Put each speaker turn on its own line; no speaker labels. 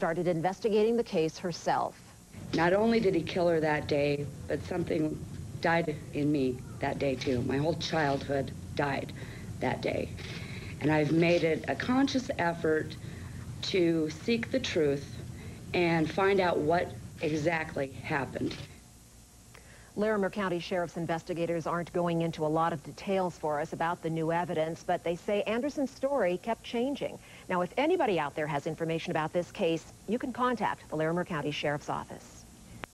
started investigating the case herself.
Not only did he kill her that day, but something died in me that day too. My whole childhood died that day. And I've made it a conscious effort to seek the truth and find out what exactly happened.
Larimer County Sheriff's investigators aren't going into a lot of details for us about the new evidence, but they say Anderson's story kept changing. Now, if anybody out there has information about this case, you can contact the Larimer County Sheriff's Office.